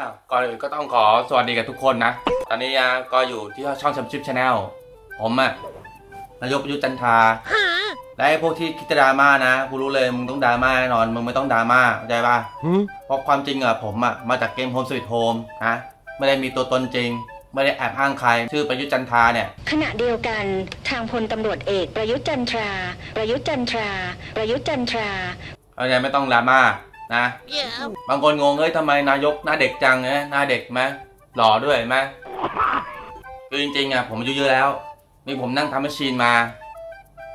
อ้าวก่อนอื่นก็ต้องขอสวัสดีกับทุกคนนะ ตอนนี้อะก็อยู่ที่ช่องชัมชิป Channel ผมอะนายกประยุทธ์จันทราและไอ้พวกที่คิดจะดราม่านะกูรู้เลยมึงต้องดราม่าแน่นอน มึงไม่ต้องดราม่าเข้าใจป่ะเพราะความจริงอะผมอะมาจากเกม Home Sweet Home นะไม่ได้มีตัวตนจริง ไม่ได้แอบอ้างใคร ชื่อประยุทธ์จันทราเนี่ย ขณะเดียวกันทางพลตำรวจเอกประยุทธ์จันทรา ประยุทธ์จันทรา ประยุทธ์จันทราเข้าใจไม่ต้องดราม่า นะบางคนงงเฮ้ยทำไมนายกหน้าเด็กจังเอ้ยหน้าเด็กไหมหล่อด้วยไหมคือจริงๆอะผมอายุเยอะแล้วนี่ผมนั่ง time machine มา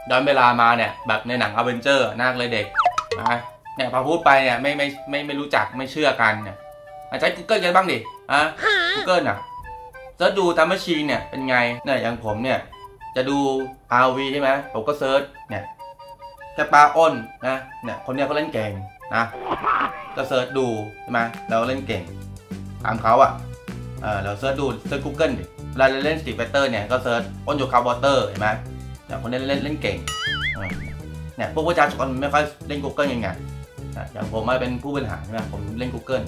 ย้อนเวลามาเนี่ย แบบในหนังอเวนเจอร์หน้าเลยเด็กนะเนี่ยพอพูดไปเนี่ยไม่ไม่ไม่ไม่รู้จักไม่เชื่อกันเนี่ยอาจจะ Google กันบ้างดิอะ Google อะ search ดู time machine เนี่ยเป็นไงเนี่ยอย่างผมเนี่ย จะดู RoV ใช่ไหมผมก็ search เนี่ยแค่ปลาอ้นนะเนี่ยคนเนี้ยเขาเล่นเก่ง นะ ก็เซิร์ชดูใช่ไหมเราเล่นเก่ง ตามเขาอะเออเราเซิร์ชดู search Google ดิเวลาเราเล่น Street Fighter เนี่ยก็ search อ้นโยคาวอเตอร์เห็นไหมเนี่ยคนนี้เล่นเล่นเก่งเออเนี่ยพวกประชาชนไม่ค่อยเล่น Google ยังไงนะอย่างผมมาเป็นผู้บริหารใช่ไหมผมเล่น Google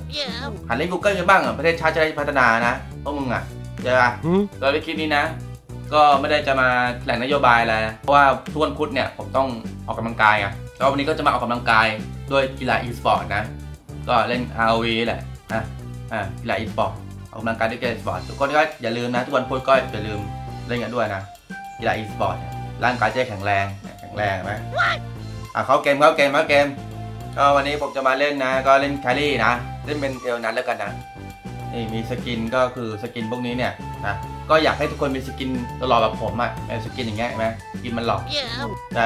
หัดเล่น Google กันบ้างอะประเทศชาติจะได้พัฒนานะพวกมึงอะใช่ป่ะโดยในคลิปนี้นะ ก็ไม่ได้จะมาแถลงนโยบายอะไรนะเพราะว่าทุกวันพุธเนี่ยผมต้องออกกำลังกายอะ แล้ววันนี้ก็จะมาออกกำลังกายด้วยกีฬา e-sport นะ ก็เล่น ROV แหละนะอ่ากีฬา e-sport ออกกำลังกายด้วยกีฬา e-sport ทุกคนก็อย่าลืมนะ ทุกวันพุธก็อย่าลืมเล่นกันด้วยนะกีฬา e-sport เนี่ยร่างกายจะได้แข็งแรงแข็งแรงไหมอะเข้าเกมเข้าเกมเข้าเกมก็วันนี้ผมจะมาเล่นนะ ก็เล่นแครี่นะ เล่นเป็น Tel'Annas แล้วกันนะนี่มี skin ก็คือ skin พวกนี้เนี่ยนะก็อยากให้ทุกคนมี skin หล่อๆแบบผมอะ่ะเป็น skin อย่างเงี้ยเห็นไหม skin มันหล่อจะ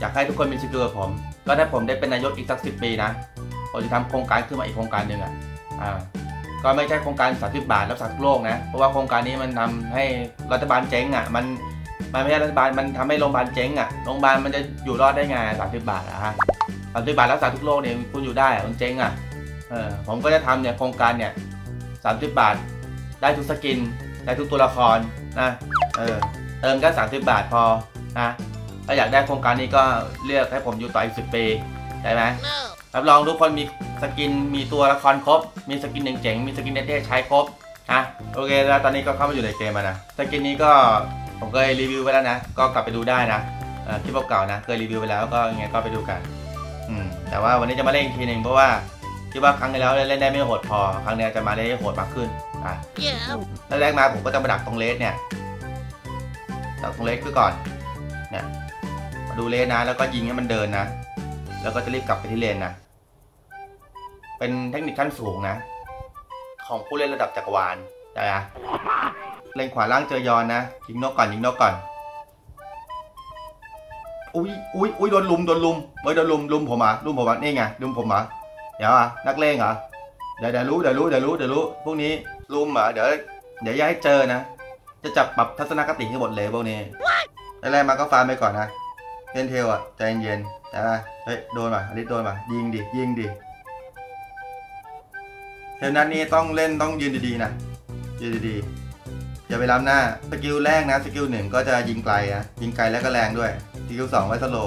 อยากให้ทุกคนมี skin แบบผม ก็ถ้าผมได้เป็นนายกอีกสักสิบปีนะผมจะทำโครงการขึ้นมาอีกโครงการหนึ่งอะอ่าก็ไม่ใช่โครงการ30บาทรักษาทุกโรคนะ เพราะว่าโครงการนี้มันทำให้รัฐบาลเจ๊งอะ มัน มันไม่ใช่รัฐบาล มันทำให้โรงพยาบาลเจ๊งอะ โรงพยาบาลมันจะอยู่รอดได้ไง30บาทอะฮะ30บาทรักษาทุกโรคเนี่ยคุณอยู่ได้อะมันเจ๊งอะ เออ ผมก็จะทำเนี่ยโครงการเนี่ย30บาท ได้ทุก skin ได้ทุกตัวละครนะ เออ เติมแค่30บาทพอนะ ถ้าอยากได้โครงการนี้ก็เลือกให้ผมอยู่ต่ออีกสิบปีได้ไหมรับรองทุกคนมี skin มีตัวละครครบ มี skin เจ๋งๆมี skin เท่ๆใช้ครบอะโอเคแล้วตอนนี้ก็เข้ามาอยู่ในเกมแล้วนะ skin นี้ก็ผมเคยรีวิวไปแล้วนะ ก็กลับไปดูได้นะคลิปเก่าๆนะ เคยรีวิวไปแล้วก็ยังไงก็ไปดูกัน อืม แต่ว่าวันนี้จะมาเล่นอีกทีหนึ่งเพราะว่าคิดว่าครั้งที่แล้วเล่นได้ไม่โหดพอ ครั้งนี้จะมาเล่นให้โหดมากขึ้นอะแรกๆมาผมก็จะมาดักตรงเลสเนี่ยดักตรงเลสคือก่อน เนี่ยมา ดูเลนนะ แล้วก็ยิงให้มันเดินนะ แล้วก็จะรีบกลับไปที่เลนนะ เป็นเทคนิคขั้นสูงนะ ของผู้เล่นระดับจักรวาลใช่ไหมเลนขวาล่างเจอ Yorn นะ ยิงนกก่อนยิงนกก่อน อุ้ยอุ้ยอุ้ยโดนลุมโดนลุมเฮ้ยโดนลุมลุมผมอะลุมผมอะนี่ไงลุมผมอะเดี๋ยวอะนักเลงเหรอเดี๋ยวเดี๋ยวรู้เดี๋ยวรู้เดี๋ยวรู้เดี๋ยวรู้พวกนี้ลุมอะเดี๋ยวเดี๋ยวอย่าให้เจอนะ จะจับปรับทัศนคติให้หมดเลยพวกนี้แรกๆมาก็ฟาร์มไปก่อนนะ เล่น Tel อะใจเย็นๆแต่เฮ้ยโดนป่ะอลิสโดนป่ะยิงดิยิงดิTel'Annas นี่ต้องเล่นต้องยืนดีๆนะยืนดีๆอย่าไปล้ำหน้า skill แรกนะ skill หนึ่งก็จะยิงไกลนะยิงไกลแล้วก็แรงด้วย skill สองไว้ slow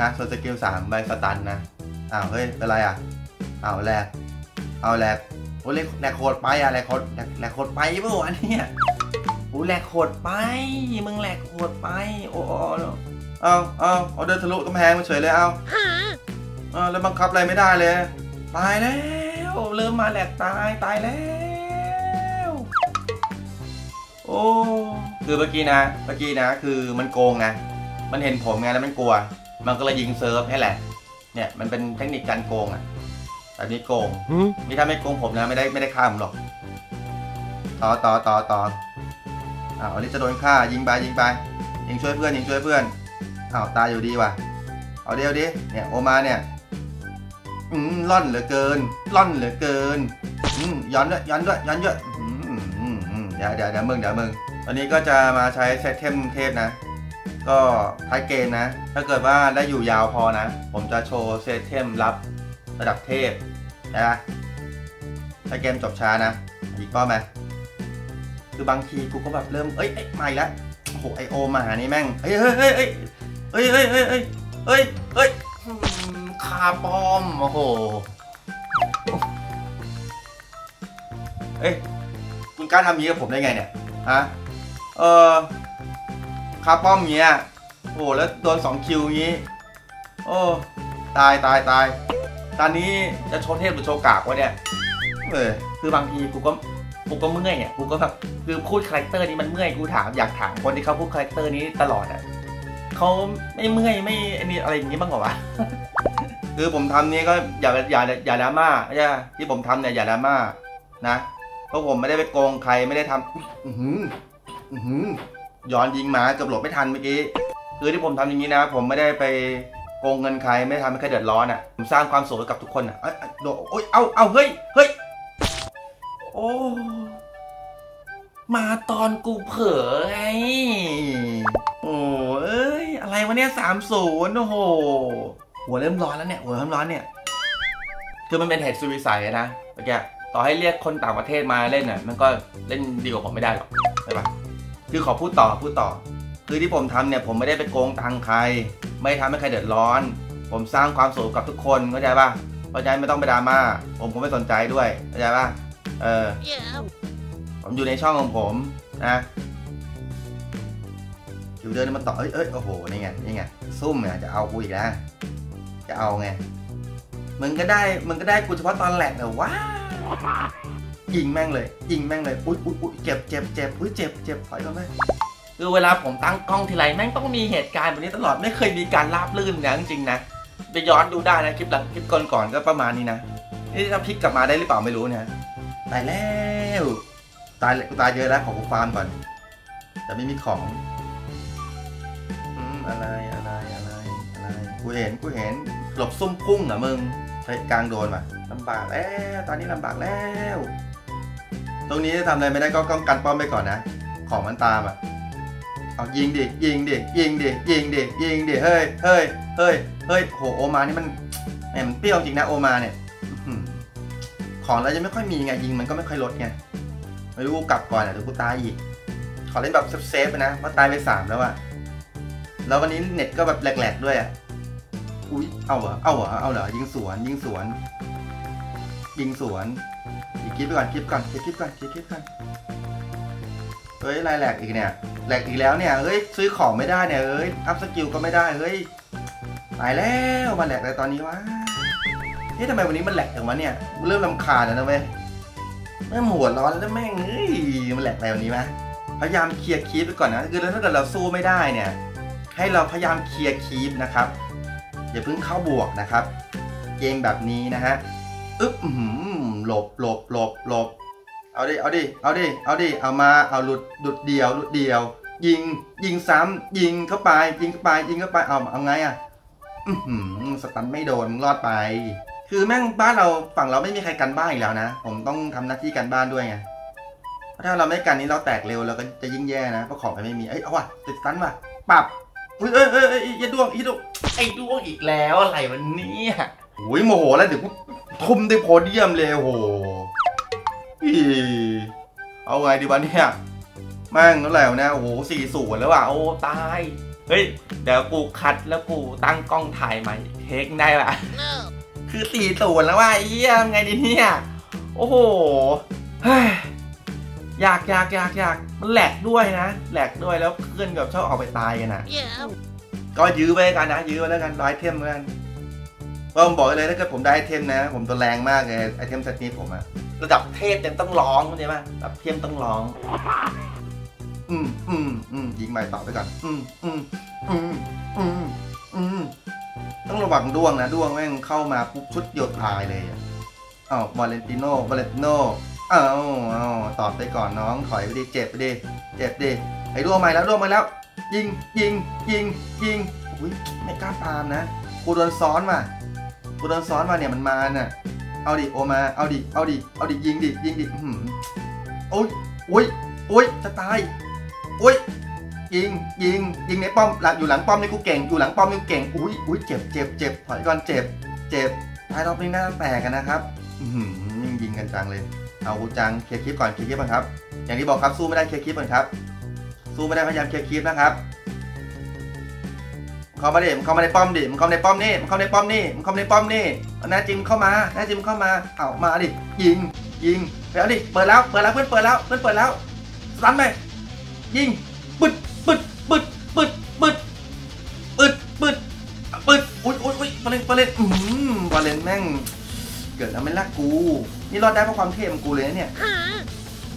นะส่วน skill สามไว้ stun นะอ้าวเฮ้ยเป็นไรอะอ้าว lag เอา lag โอ้เล่น lag โคตรไปอะ lag โคตร lag โคตรไปเมื่อวานเนี่ยโอ้ lag โหดไป มึง lag โหดไป โอ้ เอาเอาเอาเดินทะลุกำแพงมาเฉยเลยเอาเออแล้วบังคับอะไรไม่ได้เลย ตายแล้วเริ่มมาแหลกตายตายแล้วโอ้คือเมื่อกี้นะเมื่อกี้นะ คือมันโกงไงมันเห็นผมไงแล้วมันกลัว มันก็เลยยิงเซิร์ฟให้แหละ เนี่ยมันเป็นเทคนิคการโกงอะแบบนี้โกงนี่ถ้าไม่โกงผมนะไม่ได้ไม่ได้ฆ่าผมหรอกต่อต่อต่อต่ออ้าวอลิจะโดนฆ่ายิงไปยิงไปยิงช่วยเพื่อนยิงช่วยเพื่อน อ้าวตายอยู่ดีว่ะ เอาเดียวดิ เนี่ยโอมาเนี่ย อืมล่อนเหลือเกิน ล่อนเหลือเกิน อืมย้อนด้วยย้อนด้วยย้อนด้วยอืมอืมอืมเดี๋ยวเดี๋ยวเดี๋ยวมึงเดี๋ยวมึงวันนี้ก็จะมาใช้เซตเทมเทพนะ ก็ท้ายเกมนะ ถ้าเกิดว่าได้อยู่ยาวพอนะ ผมจะโชว์เซตเทมรับระดับเทพนะถ้าเกมจบช้านะอีกป้อไหมคือบางทีกูก็แบบเริ่มเอ้ยเอ้ยมาอีกแล้วโอ้โหไอโอมาหานี่แม่ง เฮ้ยเฮ้ยเฮ้ย เฮ้ยเฮ้ยเฮ้ยเฮ้ยเฮ้ยเฮ้ยคาปอม โอ้โห เอ้ย คุณกล้าทำนี้กับผมได้ไงเนี่ย ฮะ เออคาป้อมเงี้ย โอ้แล้วโดนสองคิวงี้ โอ้ ตายตายตาย ตอนนี้จะโชว์เทพหรือโชว์กากวะเนี่ย เออ คือบางทีกูก็กูก็เมื่อยอะ กูก็แบบ คือพูด character นี้มันเมื่อย กูถามอยากถามคนที่เขาพูด character นี้ตลอดอะ เขาไม่เมื่อยไม่อันนี้อะไรอย่างงี้บ้างเหรอวะคือผมทำนี้ก็อย่าอย่าอย่าดราม่าใช่ที่ผมทำเนี่ยอย่าดราม่านะเพราะผมไม่ได้ไปโกงใครไม่ได้ทำอื้อหืออือหือย้อนยิงหมาเกือบหลบไม่ทันเมื่อกี้คือที่ผมทำอย่างนี้นะ ผมไม่ได้ไปโกงเงินใครไม่ได้ทำให้ใครเดือดร้อนอะผมสร้างความสุขให้กับทุกคนอะเอ้ยเอ้ยโดโอ้ยเอาเอาเฮ้ยเฮ้ยโอ้มาตอนกูเผลอไง วะเนี่ยสามศูนย์โอ้โห หัวเริ่มร้อนแล้วเนี่ย หัวเริ่มร้อนเนี่ย คือมันเป็นเหตุสุดวิสัยนะเมื่อกี้ต่อให้เรียกคนต่างประเทศมาเล่นน่ะ มันก็เล่นดีกว่าผมไม่ได้หรอกใช่ปะคือขอพูดต่อพูดต่อ คือที่ผมทำเนี่ยผมไม่ได้ไปโกงตังค์ใคร ไม่ทำให้ใครเดือดร้อน ผมสร้างความสุขกับทุกคนเข้าใจปะเพราะฉะนั้นไม่ต้องไปดราม่า ผมผมไม่สนใจด้วยเข้าใจปะเออ ผมอยู่ในช่องของผมนะ อยู่เดินมันต่อเอ้ยเอ้ยโอ้โหนี่ไงนี่ไงซุ่มเนี่ยจะเอากูอีกแล้วจะเอาไงมึงก็ได้มึงก็ได้กูเฉพาะตอนแหลกเหรอว้ายิงแม่งเลยยิงแม่งเลยอุ้ยอุ้ยอุ้ยเจ็บเจ็บเจ็บอุ้ยเจ็บเจ็บถอยก่อนไหมคือเวลาผมตั้งกล้องทีไรแม่งต้องมีเหตุการณ์แบบนี้ตลอดไม่เคยมีการราบลื่นนะจริงๆนะไปย้อนดูได้นะคลิปหลังคลิปก่อนๆก็ประมาณนี้นะนี่ถ้าพลิกกลับมาได้หรือเปล่าไม่รู้นะตายแล้วตายตายเยอะแล้วขอกูฟาร์มก่อน แต่ไม่มีของ อะไรอะไรอะไรอะไรกูเห็นกูเห็นหลบซุ่มพุ่งเหรอมึงใช้กลางโดนว่ะลำบากแล้วตอนนี้ลำบากแล้ว ตรงนี้ทำอะไรไม่ได้ก็ต้องกันป้อมไปก่อนนะ ของมันตามอะเอายิงดิยิงดิยิงดิยิงดิยิงดิเฮ้ยเฮ้ยเฮ้ยเฮ้ยโหโอมานี่มันแหมมันเปรี้ยวจริงนะโอมาเนี่ยของเราจะไม่ค่อยมีไงยิงมันก็ไม่ค่อยลดไงไม่รู้กูกลับก่อนอะเดี๋ยวกูตายอีกขอเล่นแบบเซฟๆไปนะเพราะตายไปสามแล้วอะ แล้ววันนี้เน็ตก็แบบแหลกๆด้วยอะ อุ้ยเอาเหรอ เอาเหรอ เอาเหรอ ยิงสวน ยิงสวน ยิงสวน อีก creep ไปก่อน creep ก่อน creep creep ก่อน creep creep ก่อนเฮ้ยลาย lag อีกเนี่ย lag อีกแล้วเนี่ย เฮ้ย ซื้อของไม่ได้เนี่ย เฮ้ย up skill ก็ไม่ได้ เฮ้ย ตายแล้วมา lag อะไรตอนนี้วะเฮ้ยทำไมวันนี้มัน lag อย่างวะเนี่ย เริ่มรำคาญแล้วนะเว้ยแม่งหัวร้อนแล้วแม่งเฮ้ย มัน lag อะไรวันนี้วะพยายาม clear creep ไปก่อนนะ คือถ้าเกิดเราสู้ไม่ได้เนี่ย ให้เราพยายาม clear creep นะครับ อย่าเพิ่งเข้าบวกนะครับ เกมแบบนี้นะฮะอึ๊บหือหลบหลบหลบหลบเอาดิเอาดิเอาดิเอาดิเอามาเอาหลุดหลุดเดียวหลุดเดียว ยิงยิงซ้ำยิงเข้าไป ยิงเข้าไปยิงเข้าไปเอาเอาไงอะอือหือสตันไม่โดนรอดไป คือแม่งบ้านเราฝั่งเราไม่มีใครกันบ้านอีกแล้วนะ ผมต้องทำหน้าที่กันบ้านด้วยไงถ้าเราไม่กันนี้เราแตกเร็วเราก็จะยิ่งแย่นะเพราะของมันไม่มีเอ้ยเอาว่ะติดตันว่ะปรับ อุ้ยเอ้ยเอ้ยเอ้ยอย่าดวงอย่าดวงไอ้ดวงอีกแล้วอะไรวันนี้โอ้ยโมโหแล้วเดี๋ยวกูทุ่มด้วยโพเดียมเลยโอ้โหอีเอาไงดีวะเนี่ยแม่งเท่าไหร่วะเนี่ยโอ้โหสี่ศูนย์แล้วว่ะโอ้ตายเฮ้ยเดี๋ยวกูคัดแล้วกูตั้งกล้องถ่ายใหม่เทคได้ป่ะคือสี่ศูนย์แล้วว่ะเหี้ยมไงดีเนี่ยโอ้โหเฮ้ย ยากอยากอยากอยากมัน lag ด้วยนะ lag ด้วยแล้วเพื่อนกับชอบออกไปตายกันนะก็ยื้อไปกันนะ ยื้อไว้แล้วกันร้อยเทมแล้วกันเพราะผมบอกเลยถ้าเกิดผมได้ item นะ ผมตัวแรงมากเลย item เซตนี้ผมอะระดับเทพยังต้องร้องเข้าใจไหมระดับเทพต้องร้อง อืมอืมอืมยิงใหม่ต่อไปก่อนอืมอืมอืมอืมอืมต้องระวังดวงนะดวงแม่งเข้ามาปุ๊บชุดเดียวตายเลยอะอ้าววาเลนติโนวาเลนติโน เอาเอาตอบไปก่อนน้องถอยไปดิเจ็บไปดิเจ็บดิไอ้ร่วงมาแล้วร่วงมาแล้ว ยิงยิงยิงยิงอุ้ยไม่กล้าตามนะกูโดนซ้อนมากูโดนซ้อนมาเนี่ยมันมาน่ะเอาดิโอมาเอาดิเอาดิเอาดิยิงดิยิงดิอื้อหือโอ้ยโอ้ยโอ้ยจะตายโอ้ยยิงยิงยิงในป้อมหลังอยู่หลังป้อมนี่กูเก่งอยู่หลังป้อมนี่กูเก่งอุ้ยอุ้ยเจ็บเจ็บเจ็บถอยก่อนเจ็บ เจ็บท้ายรอบนี้หน้าแตกกันนะครับ อือหือยิงยิงกันจังเลย เอากูจังเคลียร์คลิปก่อนเคลียร์คลิปก่อนครับ อย่างที่บอกครับสู้ไม่ได้เคลียร์คลิปก่อนครับ สู้ไม่ได้พยายามเคลียร์คลิปนะครับเข้ามาดิมันเข้ามาในป้อมดิมันเข้าในป้อมนี่มันเข้าในป้อมนี่มันเข้าในป้อมนี่อาหน้าจิมเข้ามาน้าจิมเข้ามาเอามาดิยิงยิงไปเอาดิเปิดแล้วเปิดแล้วเพื่อนเปิดแล้วเพื่อนเปิดแล้วสันไปยิงปึดปึดปึดปึดปึดปึดปึดปึดอุ้ยอุ้ยอุ้ยบอลเลนบอลเลนอืมบอลเลนแม่ง กิดแล้วไม่รักกู นี่รอดได้เพราะความเท่ของกูเลยนะเนี่ย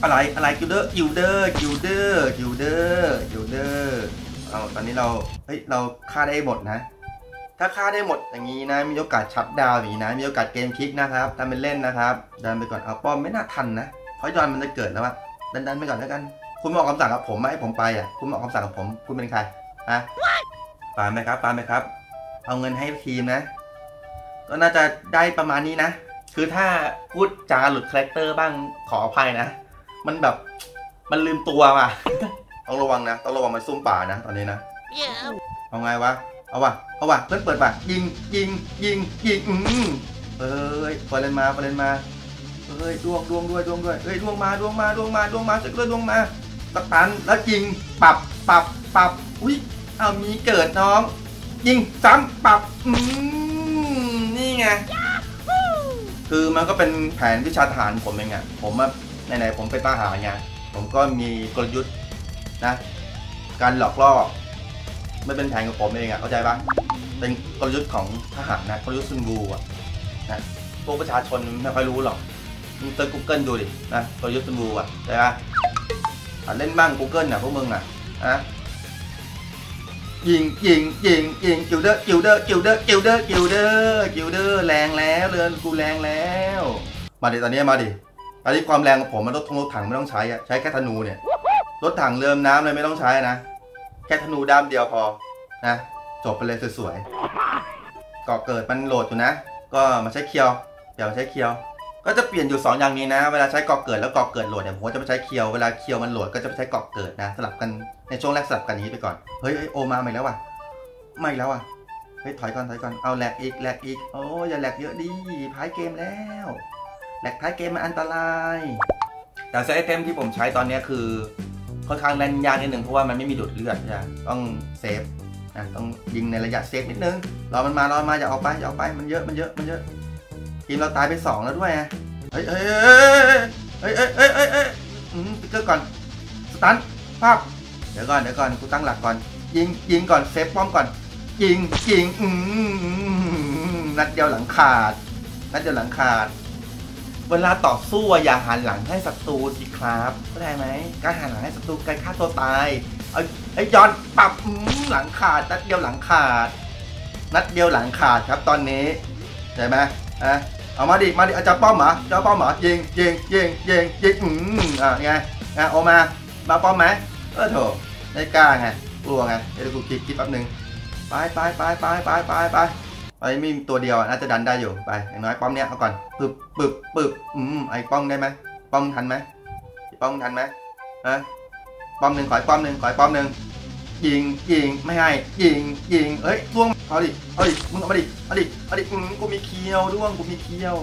อะไรอะไรกิลเดอร์กิลเดอร์กิลเดอร์กิลเดอร์กิลเดอร์เอาตอนนี้เราเฮ้ยเราฆ่าได้หมดนะ ถ้าฆ่าได้หมดอย่างนี้นะ มีโอกาสชัดดาวน์อย่างนี้นะ มีโอกาสเกมพลิกนะครับทำเป็นเล่นนะครับดันไปก่อนเอาป้อมไม่น่าทันนะเพราะยอนมันจะเกิดแล้วอะดันดันไปก่อนแล้วกัน คุณมาออกคำสั่งกับผมไหมให้ผมไปอะคุณมาออกคำสั่งกับผมคุณเป็นใครฮะปาไหมครับปาไหมครับ เอาเงินให้ทีมนะ ก็น่าจะได้ประมาณนี้นะ คือถ้าพูดจาหลุด character บ้างขออภัยนะ มันแบบมันลืมตัวว่ะ ต้องระวังนะ ต้องระวังมันซุ่มป่านะ ตอนนี้นะ เอาไงวะ เอาวะ เอาวะ เพื่อนเปิดป่ะ ยิง ยิง ยิง ยิงอืมเอ้ยฟอร์เรนมาฟอร์เรนมาเอ้ยดวงดวงด้วยดวงด้วยเอ้ยดวงมาดวงมาดวงมาดวงมาจะเลื่อนดวงมาสตันแล้วยิง ปรับปรับปรับ อุ้ย เอามีเกิดน้อง ยิง ซ้ำปรับ อืมนี่ไง คือมันก็เป็นแผนวิชาทหารผมเองอะผมว่าไหนๆผมเป็นทหารไงผมก็มีกลยุทธ์นะ การหลอกล่อไม่เป็นแผนของผมเองอะเข้าใจปะเป็นกลยุทธ์ของทหารนะกลยุทธ์ซุนวูอะนะพวกประชาชนไม่ค่อยรู้หรอกมึง search Google ดูดินะกลยุทธ์ซุนวูอะใช่ปะเล่นบ้าง Google น่ะพวกมึงอะนะ ยิงยิงยิงยิงกิลเดอร์กิลเดอร์กิลเดอร์กิลเดอร์กิลเดอร์กิลเดอร์แรงแล้วเรือนกูแรงแล้ว มาดิตอนนี้มาดิตอนนี้ความแรงของผมมันรถทงรถถังไม่ต้องใช้อะใช้แค่ธนูเนี่ยรถถังเรือดำน้ำเลยไม่ต้องใช้นะแค่ธนูด้ามเดียวพอนะจบไปเลยสวยๆก่อเกิดมันโหลดอยู่นะ ก็มาใช้เคียวเดี๋ยวมาใช้เคียว ก็จะเปลี่ยนอยู่ 2 อย่างนี้นะ เวลาใช้ก่อเกิดแล้วก่อเกิดโหลดเนี่ยผมก็จะไปใช้เคียว เวลาเคียวมันโหลดก็จะไปใช้ก่อเกิดนะ สลับกันในช่วงแรกสลับกันนี้ไปก่อน เฮ้ยโอมาใหม่แล้วว่ะไม่แล้วอะ เฮ้ยถอยก่อนถอยก่อน เอาแหลกอีกแหลกอีก โอ้อย่าแหลกเยอะดิท้ายเกมแล้วแหลกท้ายเกมมันอันตราย แต่เซต item ที่ผมใช้ตอนนี้คือค่อนข้างเล่นยากนิดนึงเพราะว่ามันไม่มีดูดเลือดนะต้อง safe นะต้องยิงในระยะ safe นิดนึงรอมันมารอมันมาอย่าออกไปอย่าออกไปมันเยอะมันเยอะมันเยอะ ทีมเราตายไปสองแล้วด้วยไงเฮ้ยเฮ้ยเฮ้ยเฮ้ยเฮ้ยเฮ้ยเฮ้ยอืม flicker ก่อน stun ภาพ เดี๋ยวก่อน เดี๋ยวก่อน กูตั้งหลักก่อน ยิง ยิงก่อน save ป้อมก่อน ยิง ยิง อืมนัดเดียวหลังขาด นัดเดียวหลังขาด เวลาต่อสู้อย่าหันหลังให้ศัตรูสิครับเข้าใจไหม การหันหลังให้ศัตรูการฆ่าตัวตายไอ้ไอ้ยอนปรับหลังขาด นัดเดียวหลังขาด นัดเดียวหลังขาดครับตอนนี้ ใช่ไหม อะเอามาดิ มาดิอาจารย์ป้อมเหรอเจ้าป้อมเหรอยิงยิงยิงยิงยิงอืมอะไงอะเอามามาป้อมไหมเออโถไม่กล้าไงกลัวไงเดี๋ยวกูคิดคิดแป๊บนึงไปไปไปไปไปไปไปไปไมีตัวเดียวน่าจะดันได้อยู่ไปอย่างน้อยป้อมเนี้ยเอาก่อนปึบปึบปึบอืมไอ้ป้อมได้ไหมป้อมทันไหมป้อมทันไหมฮะป้อมหนึ่งขอยป้อมหนึ่งขอยป้อมหนึ่ง ยิงยิงไม่ให้ยิงยิงเอ้ยล่วงเอาดิเอาดิมึงเอามาดิเอาดิเอาดิอืมกูมีเคียวด้วงกูมีเคียว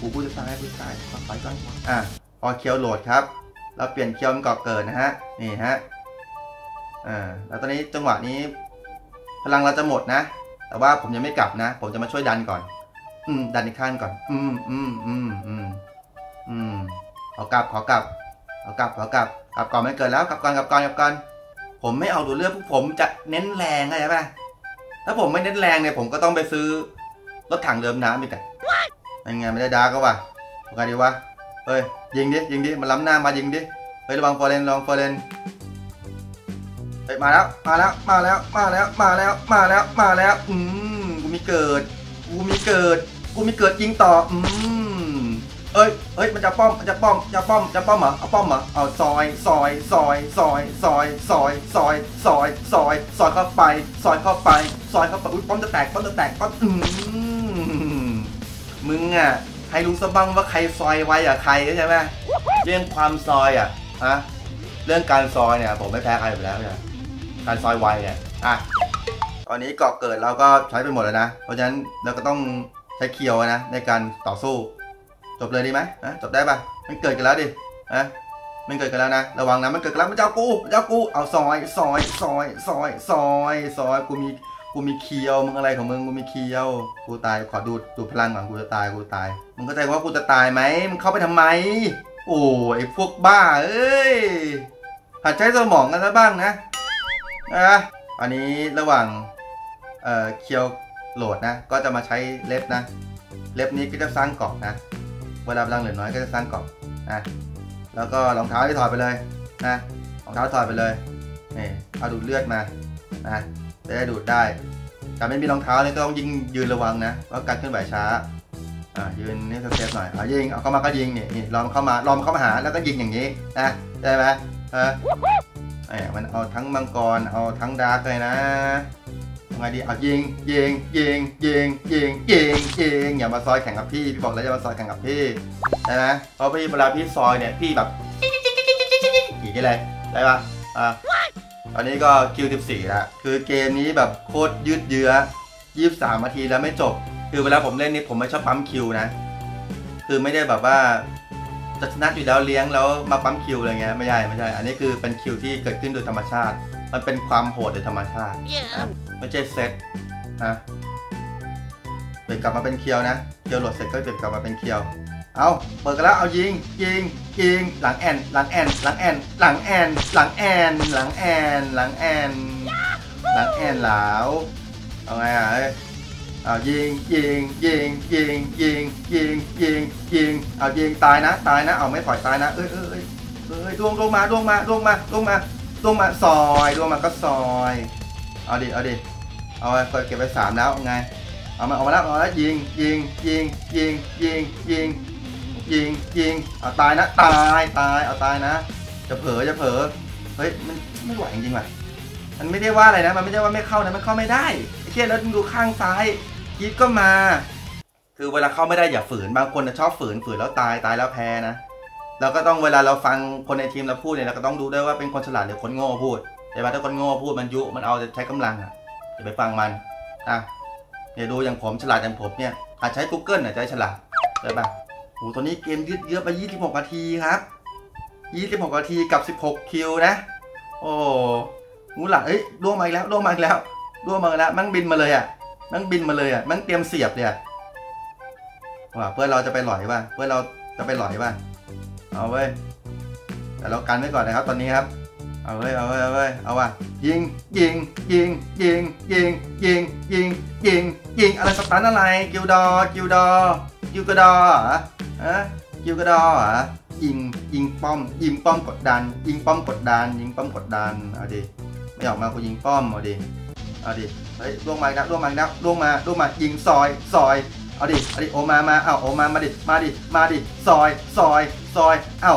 กูกูจะตายกูจะตายไปก่อนอะพอเคียวโหลดครับเราเปลี่ยนเคียวเป็นก่อเกิดนะฮะนี่ฮะอ่าแล้วตอนนี้จังหวะนี้ พลังเราจะหมดนะ แต่ว่าผมยังไม่กลับนะ ผมจะมาช่วยดันก่อน อืม ดันอีกขั้นก่อน อืมอืมอืมอืมอืมขอกลับขอกลับขอกลับขอกลับกลับก่อนไม่เกิดแล้วกลับก่อนกลับก่อนกลับก่อน ผมไม่เอาดูเลือดพวกผมจะเน้นแรงเข้าใจป่ะถ้าผมไม่เน้นแรงเนี่ยผมก็ต้องไปซื้อรถถังเดิมน้ำอีกอะยังไงไม่ได้ดาก็ว่ะโอเคดีวะเฮ้ยยิงดิยิงดิมันล้ำหน้ามายิงดิเฮ้ยระวังฟอร์เรนระวังฟอร์เรนเฮ้ยมาแล้วมาแล้วมาแล้วมาแล้วมาแล้วมาแล้วมาแล้วอืมกูมีเกิด กูมีเกิด กูมีเกิดยิงต่ออืม เอ้ยเอ้ยมันจะป้อมมันจะป้อมจะป้อมจะป้อมเหรอเอาป้อมเหรอเอาซอยซอยซอยซอยซอยซอยซอยซอยซอยซอยเข้าไปซอยเข้าไปซอยเข้าไปอุ้ยป้อมจะแตกป้อมจะแตกป้อมอืมมึงอะให้รู้ซะบ้างว่าใครซอยไวอะใครใช่ไหมเรื่องความซอยอะฮะเรื่องการซอยเนี่ยผมไม่แพ้ใครอยู่แล้วเนี่ยการซอยไวเนี่ยอะตอนนี้เกาะเกิดเราก็ใช้ไปหมดแล้วนะเพราะฉะนั้นเราก็ต้องใช้เคียวนะในการต่อสู้ จบเลยดีไหมฮะจบได้ปะมันเกิดกันแล้วดิฮะมันเกิดกันแล้วนะระวังนะมันเกิดกันแล้วมันจะเอากูมันจะเอากูเอาซอยซอยซอยซอยซอยซอยกูมีกูมีเคียวมึงอะไรของมึงกูมีเคียวกูตายขอดูดดูพลังก่อนกูจะตายกูตายมึงเข้าใจว่ากูจะตายไหมมึงเข้าไปทำไม โอ้ยพวกบ้าเอ้ยหัดใช้สมองกันซะบ้างนะนะอันนี้ระหว่างเอ่อเคียวโหลดนะ ก็จะมาใช้เล็บนะ เล็บนี้ก็จะสร้างกรอบนะ เวลาพลังเหลือน้อยก็จะสร้างกรอบนะแล้วก็รองเท้าที่ถอดไปเลยนะรองเท้าถอดไปเลยนี่เอาดูดเลือดมานะจะได้ดูดได้แต่ไม่มีรองเท้าเลยก็ต้องยิงยืนระวังนะว่าการเคลื่อนไหวช้าอ่ายืนนี่ step หน่อยเอายิงเอาเข้ามาก็ยิงนี่นี่ลอมเข้ามาลอมเข้ามาหาแล้วก็ยิงอย่างนี้นะได้ไหมเออไอ้มันเอาทั้งมังกรเอาทั้ง Dark เลยนะ ไงดีเอายิงยิงยิงยิงยิงยิงยิงอย่ามาซอยแข่งกับพี่พี่บอกแล้วอย่ามาซอยแข่งกับพี่ใช่ไหมเพราะพี่เวลาพี่ซอยเนี่ยพี่แบบกี่กี่เลยได้ปะอ่าตอนนี้ก็คิว14ละคือเกมนี้แบบโคตรยืดเยื้อ23นาทีแล้วไม่จบ คือเวลาผมเล่นนี่ผมไม่ชอบปั๊มคิวนะ คือไม่ได้แบบว่าจะชนะอยู่แล้วเลี้ยงแล้วมาปั๊มคิวอะไรเงี้ยไม่ใช่ไม่ใช่ อันนี้คือเป็นคิวที่เกิดขึ้นโดยธรรมชาติ มันเป็นความโหดโดยธรรมชาตินะ ไม่ใช่เซตนะเปลี่ยนกลับมาเป็นเคียวนะเคียวโหลดเสร็จก็เปลี่ยนกลับมาเป็นเคียว เอาเปิดกันแล้วเอายิงยิงยิงหลังแอนหลังแอนหลังแอนหลังแอนหลังแอนหลังแอนหลังแอนหลังแอนหลาวเอาไงอะเอ้ยเอายิงยิงยิงยิงยิงยิงยิงยิงเอายิงตายนะตายนะเอาไม่ปล่อยตายนะเอ้ยเอ้ยเอ้ยเอ้ยดวงลงมาดวงมาดวงมาดวงมาดวงมาซอยดวงมาก็ซอยเอาดิเอาดิ เอาไปเก็บไปสามแล้วไง เอามาเอามาแล้วเอามาแล้วยิงยิงยิงยิงยิงยิงยิงยิงเอาตายนะตายตายเอาตายนะ จะเผลอจะเผลอเฮ้ยมันไม่ไหวจริงว่ะมันไม่ได้ว่าอะไรนะมันไม่ได้ว่าไม่เข้านะมันเข้าไม่ได้ไอ้เชี่ยแล้วดูข้างซ้ายยิดก็มา คือเวลาเข้าไม่ได้อย่าฝืนบางคนนะชอบฝืนฝืนแล้วตายตายแล้วแพ้นะเราก็ต้องเวลาเราฟังคนในทีมเราพูดเนี่ยเราก็ต้องดูด้วยว่าเป็นคนฉลาดหรือคนโง่พูดแต่ว่าถ้าคนโง่พูดมันยุมันเอาจะใช้กำลังอะ อย่าไปฟังมันอะเดี๋ยวดูอย่างผมฉลาดอย่างผมเนี่ยอาจใช้ Google น่ะจะได้ฉลาดได้ปะโอ้ตอนนี้เกมยืดเยื้อไป 26 นาทีครับ 26 นาทีกับ 16 คิวนะ โอ้งูหลังเอ้ยล่วงมาอีกแล้วล่วงมาอีกแล้วล่วงมาอีกแล้วมั่งบินมาเลยอะมั่งบินมาเลยอะมั่งเตรียมเสียบเลยอะว่าเพื่อนเราจะไปหลอยป่ะเพื่อนเราจะไปหลอยป่ะเอาเว้ยแต่เรากันไว้ก่อนนะครับตอนนี้ครับ เอาเว้ยเอาเว้ยเอาเว้ยเอาว่ะยิงยิงยิงยิงยิงยิงยิงยิงยิงอะไรสตันอะไรกิวดอกิวดอกิวกระดอเหรออะกิวกระดอเหรอยิงยิงป้อม ยิงป้อมกดดัน ยิงป้อมกดดัน ยิงป้อมกดดันเอาดิไม่ออกมากูยิงป้อมเอาดิเอาดิเฮ้ยล่วงมาอีกแล้วล่วงมาอีกแล้วล่วงมาล่วงมายิงซอยซอยเอาดิเอาดิโอมามาเอ้าโอมามาดิมาดิมาดิซอยซอยซอยเอ้า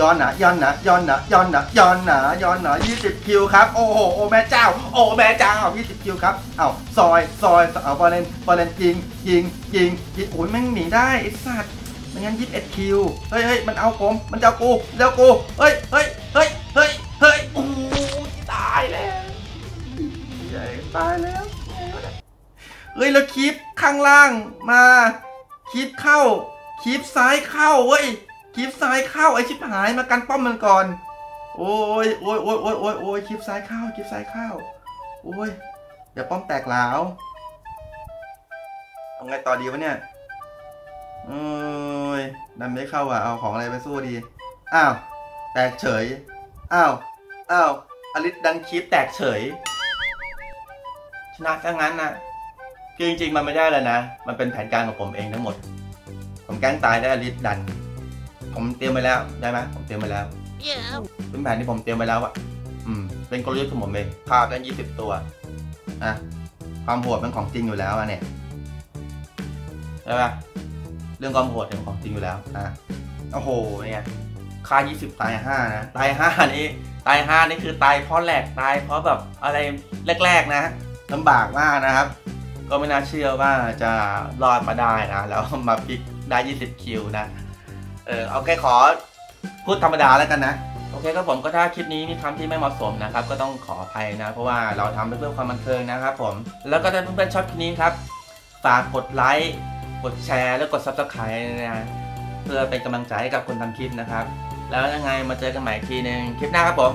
ย้อนนะย้อนนะย้อนนะย้อนนะย้อนนะย้อนนะ20 คิวครับ โอ้โหโอ้แม่เจ้า โอ้แม่เจ้า 20 คิวครับเอ้าซอยซอยเอาบอลเลนบอลเลนยิงยิงยิงยิงโอ้ยแม่งหนีได้ไอ้สัตว์ไม่งั้น21 คิว เฮ้ยเฮ้ยมันเอาผมมันจะเอากูมันจะเอากูเฮ้ยเฮ้ยเฮ้ยเฮ้ยเฮ้ยโอ้ยตายแล้วตายแล้วเฮ้ยแล้วคลิปข้างล่างมาคลิปเข้าคลิปซ้ายเข้าเว้ย คลิปซ้ายเข้าไอชิบหายมากันป้อมมันก่อน โอ้ยโอ้ยโอ้ยโอ้ยโอ้ยโอ้ยคลิปซ้ายเข้าคลิปซ้ายเข้า โอ้ยอย่าป้อมแตกหลาวเอาไงต่อดีวะเนี่ยโอ้ยดันไม่เข้าอะ เอาของอะไรไปสู้ดี อ้าว แตกเฉย อ้าว อ้าว อลิสดันคลิปแตกเฉย ชนะซะงั้นนะคือจริงๆ มันไม่ได้เลยนะ มันเป็นแผนการของผมเองทั้งหมด ผมแกล้งตายได้อลิสดัน ผมเตรียมไปแล้วได้ไหมผมเตรียมไปแล้วเป็นแผนที่ผมเตรียมไปแล้วอะอืม เป็นกลยุทธ์ของผมเองฆ่ากันยี่สิบตัวอะความโหดเป็นของจริงอยู่แล้วอะเนี่ยใช่ปะเรื่องความโหดเป็นของจริงอยู่แล้วอะโอ้โหเนี่ยฆ่ายี่สิบตายห้านะตายห้านี่ตายห้านี่คือตายเพราะแหลกตายเพราะแบบอะไรแรก ๆนะลำบากมากนะครับ ก็ไม่น่าเชื่อว่าจะรอดมาได้นะแล้วมาพลิกได้ยี่สิบคิวนะ เออเอาแค่ขอพูดธรรมดาแล้วกันนะโอเคครับผมก็ถ้าคลิปนี้มีคำที่ไม่เหมาะสมนะครับ ก็ต้องขออภัยนะ เพราะว่าเราทำเพื่อความบันเทิงนะครับผม แล้วก็ถ้าเพื่อนๆชอบคลิปนี้ครับฝากกดไลค์กดแชร์แล้วกด subscribe นะเพื่อเป็นกำลังใจให้กับคนทำคลิปนะครับ แล้วยังไงมาเจอกันใหม่ทีนึงคลิปหน้าครับผม